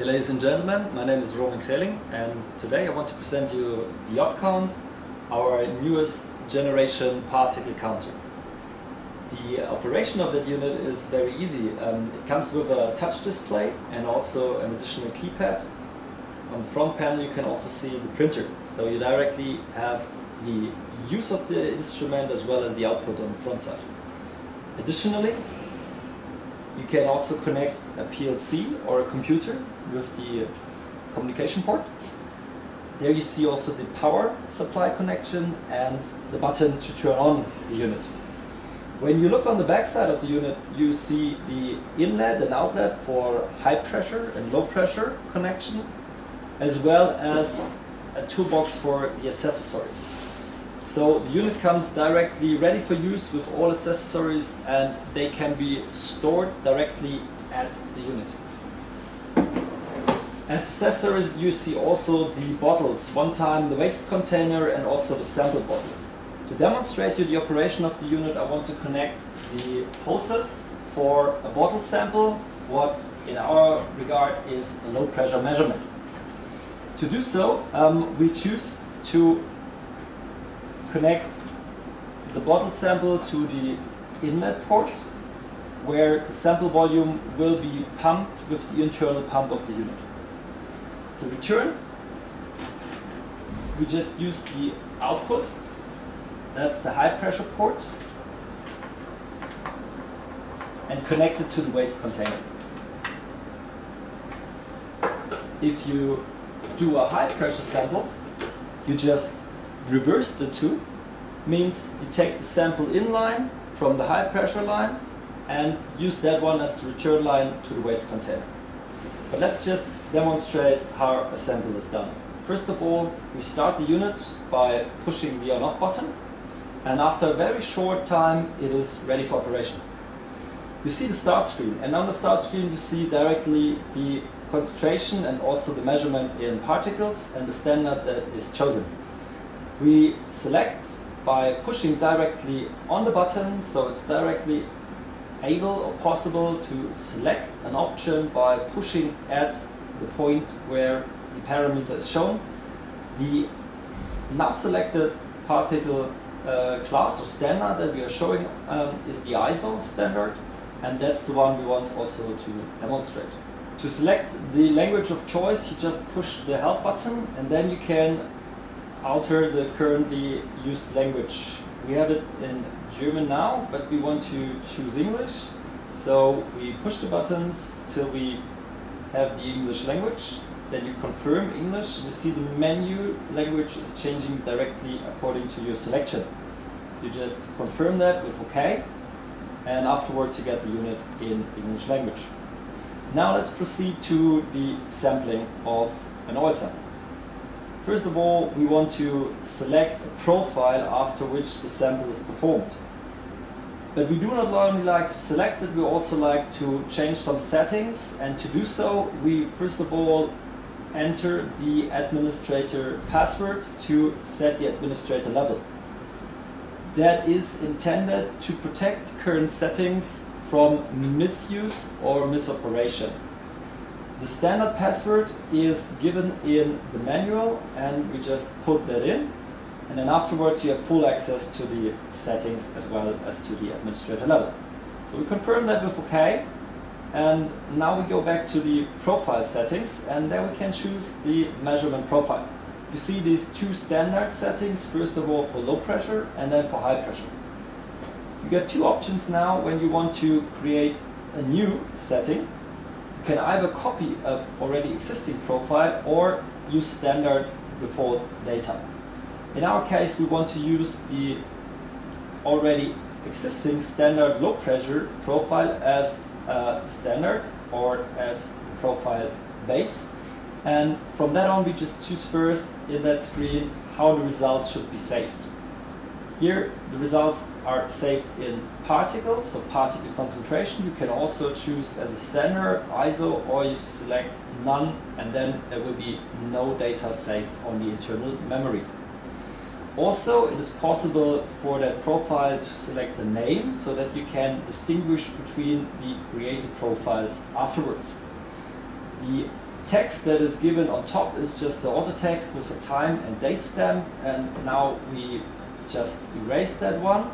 Dear ladies and gentlemen, my name is Roman Kreling and today I want to present you the OpCount, our newest generation particle counter. The operation of that unit is very easy. Um, it comes with a touch display and also an additional keypad. On the front panel you can also see the printer, so you directly have the use of the instrument as well as the output on the front side. Additionally, you can also connect a PLC or a computer with the communication port. There you see also the power supply connection and the button to turn on the unit. When you look on the back side of the unit, you see the inlet and outlet for high pressure and low pressure connection, as well as a toolbox for the accessories. So the unit comes directly ready for use with all accessories and they can be stored directly at the unit. As accessories you see also the bottles, one time the waste container and also the sample bottle. To demonstrate you the operation of the unit I want to connect the hoses for a bottle sample, what in our regard is a low pressure measurement. To do so um, we choose to connect the bottle sample to the inlet port where the sample volume will be pumped with the internal pump of the unit. To return, we just use the output, that's the high pressure port, and connect it to the waste container. If you do a high pressure sample, you just reverse the two means you take the sample in line from the high pressure line and use that one as the return line to the waste container. But let's just demonstrate how a sample is done. First of all, we start the unit by pushing the on-off button and after a very short time it is ready for operation. You see the start screen and on the start screen you see directly the concentration and also the measurement in particles and the standard that is chosen we select by pushing directly on the button so it's directly able or possible to select an option by pushing at the point where the parameter is shown. The now selected particle uh, class or standard that we are showing um, is the ISO standard and that's the one we want also to demonstrate. To select the language of choice you just push the help button and then you can alter the currently used language. We have it in German now, but we want to choose English. So we push the buttons till we have the English language. Then you confirm English. You see the menu language is changing directly according to your selection. You just confirm that with OK. And afterwards you get the unit in English language. Now let's proceed to the sampling of an oil sample. First of all, we want to select a profile after which the sample is performed. But we do not only like to select it, we also like to change some settings and to do so we first of all enter the administrator password to set the administrator level. That is intended to protect current settings from misuse or misoperation. The standard password is given in the manual and we just put that in and then afterwards you have full access to the settings as well as to the administrator level. So we confirm that with OK and now we go back to the profile settings and there we can choose the measurement profile. You see these two standard settings, first of all for low pressure and then for high pressure. You get two options now when you want to create a new setting can either copy a already existing profile or use standard default data. In our case, we want to use the already existing standard low pressure profile as a standard or as profile base. And from that on, we just choose first in that screen how the results should be saved. Here the results are saved in particles, so particle concentration. You can also choose as a standard ISO or you select none and then there will be no data saved on the internal memory. Also, it is possible for that profile to select a name so that you can distinguish between the created profiles afterwards. The text that is given on top is just the auto text with a time and date stamp and now we just erase that one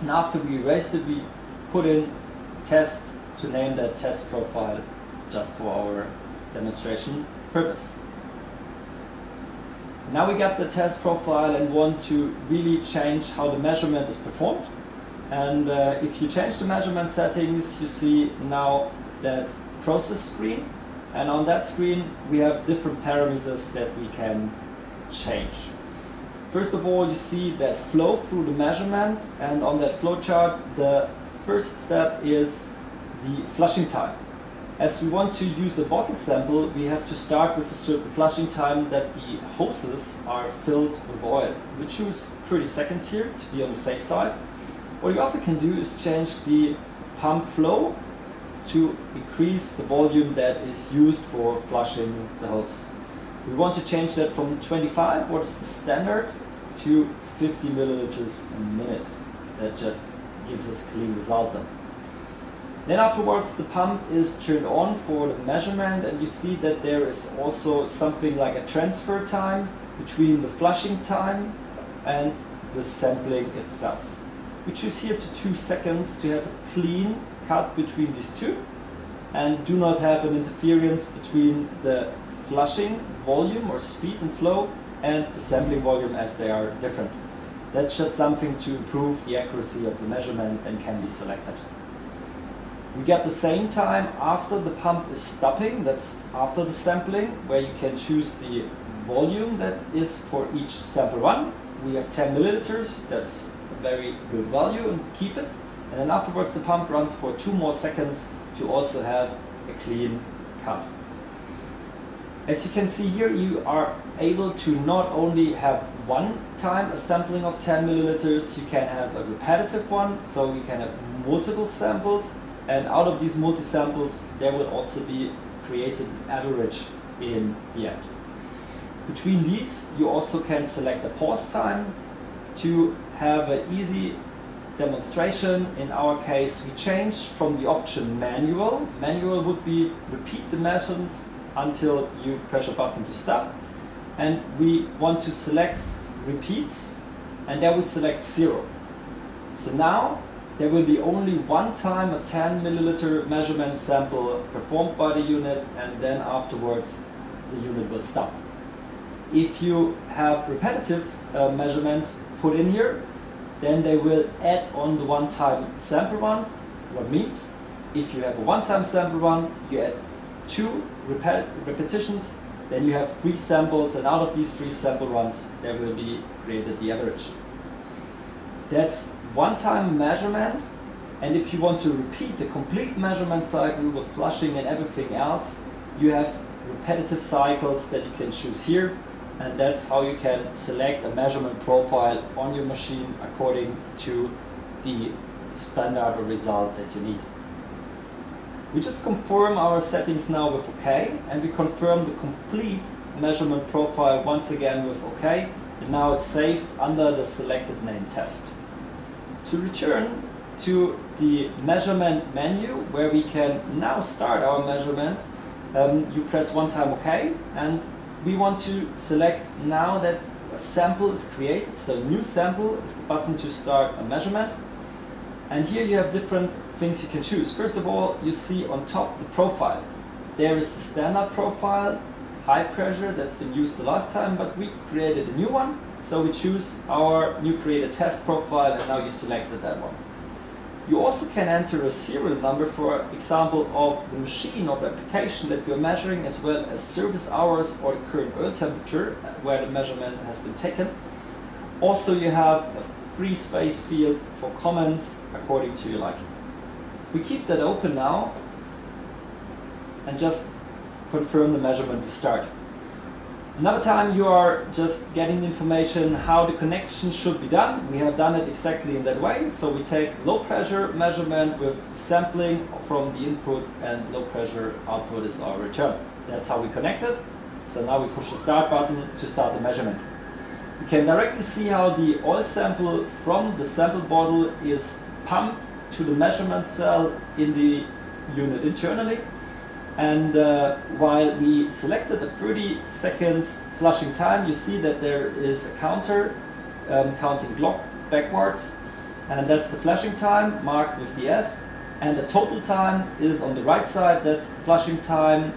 and after we erased it we put in test to name that test profile just for our demonstration purpose. Now we got the test profile and want to really change how the measurement is performed. And uh, if you change the measurement settings, you see now that process screen. And on that screen, we have different parameters that we can change. First of all, you see that flow through the measurement. And on that flow chart, the first step is the flushing time. As we want to use a bottle sample, we have to start with a certain flushing time that the hoses are filled with oil. We choose 30 seconds here to be on the safe side. What you also can do is change the pump flow to increase the volume that is used for flushing the hose. We want to change that from 25, what is the standard, to 50 milliliters a minute. That just gives us a clean result then. Then afterwards the pump is turned on for the measurement and you see that there is also something like a transfer time between the flushing time and the sampling itself. We choose here to 2 seconds to have a clean cut between these two and do not have an interference between the flushing volume or speed and flow and the sampling volume as they are different. That's just something to improve the accuracy of the measurement and can be selected. We get the same time after the pump is stopping, that's after the sampling, where you can choose the volume that is for each sample run. We have 10 milliliters, that's a very good value and keep it. And then afterwards the pump runs for two more seconds to also have a clean cut. As you can see here, you are able to not only have one time a sampling of 10 milliliters, you can have a repetitive one, so you can have multiple samples and out of these multi-samples, there will also be created an average in the end. Between these, you also can select a pause time to have an easy demonstration. In our case, we change from the option manual. Manual would be repeat the measurements until you press a button to stop. And we want to select repeats, and there we select zero. So now there will be only one time a 10 milliliter measurement sample performed by the unit and then afterwards the unit will stop. If you have repetitive uh, measurements put in here, then they will add on the one-time sample run. What means if you have a one-time sample run, you add two repet repetitions, then you have three samples, and out of these three sample runs, there will be created the average. That's one-time measurement and if you want to repeat the complete measurement cycle with flushing and everything else, you have repetitive cycles that you can choose here and that's how you can select a measurement profile on your machine according to the standard result that you need. We just confirm our settings now with OK and we confirm the complete measurement profile once again with OK and now it's saved under the selected name test to return to the measurement menu where we can now start our measurement. Um, you press one time OK and we want to select now that a sample is created. So new sample is the button to start a measurement. And here you have different things you can choose. First of all, you see on top the profile. There is the standard profile, high pressure, that's been used the last time, but we created a new one. So we choose our new created test profile and now you selected that one. You also can enter a serial number, for example, of the machine or the application that you're measuring, as well as service hours or current oil temperature where the measurement has been taken. Also, you have a free space field for comments according to your liking. We keep that open now and just confirm the measurement we start. Another time you are just getting the information how the connection should be done. We have done it exactly in that way. So we take low pressure measurement with sampling from the input and low pressure output is our return. That's how we connect it. So now we push the start button to start the measurement. You can directly see how the oil sample from the sample bottle is pumped to the measurement cell in the unit internally. And uh, while we selected the 30 seconds flushing time, you see that there is a counter um, counting clock backwards. And that's the flushing time marked with the F. And the total time is on the right side, that's flushing time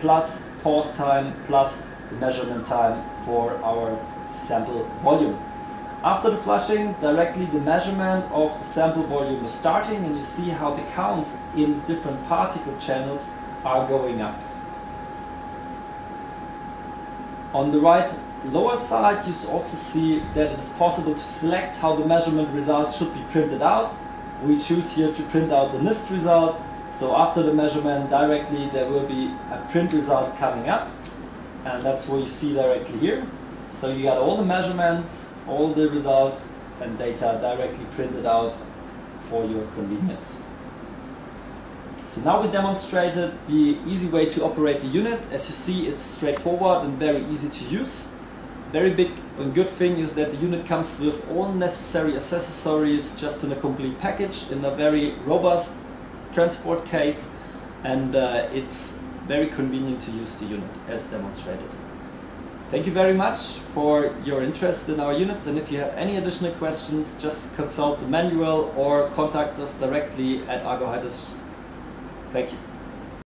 plus pause time plus the measurement time for our sample volume. After the flushing, directly the measurement of the sample volume is starting and you see how the counts in different particle channels are going up. On the right lower side you also see that it is possible to select how the measurement results should be printed out. We choose here to print out the NIST result, so after the measurement directly there will be a print result coming up and that's what you see directly here. So you got all the measurements, all the results and data directly printed out for your convenience. So now we demonstrated the easy way to operate the unit. As you see, it's straightforward and very easy to use. Very big and good thing is that the unit comes with all necessary accessories just in a complete package in a very robust transport case and uh, it's very convenient to use the unit as demonstrated. Thank you very much for your interest in our units and if you have any additional questions just consult the manual or contact us directly at Argo Thank you.